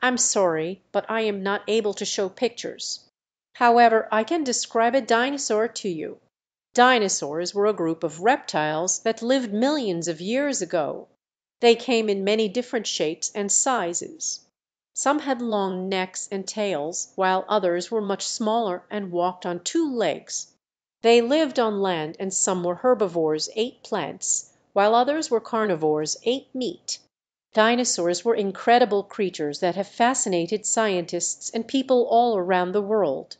I'm sorry, but I am not able to show pictures. However, I can describe a dinosaur to you. Dinosaurs were a group of reptiles that lived millions of years ago. They came in many different shapes and sizes. Some had long necks and tails, while others were much smaller and walked on two legs. They lived on land and some were herbivores, ate plants, while others were carnivores, ate meat. Dinosaurs were incredible creatures that have fascinated scientists and people all around the world.